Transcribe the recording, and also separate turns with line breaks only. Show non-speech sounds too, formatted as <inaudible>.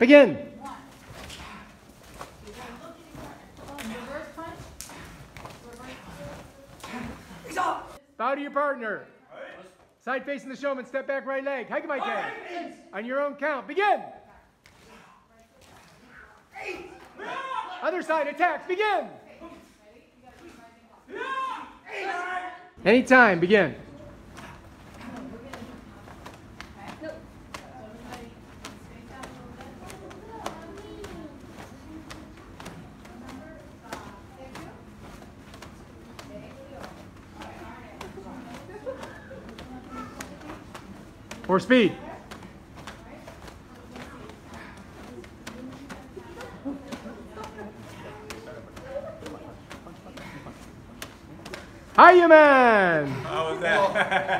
Begin. Bow to your partner. Side facing the shomen, step back right leg. Hike my tag. On your own count. Begin. Other side attacks. Begin. Anytime. Any time, begin. Or speed. Hiya, man.
How was that? <laughs>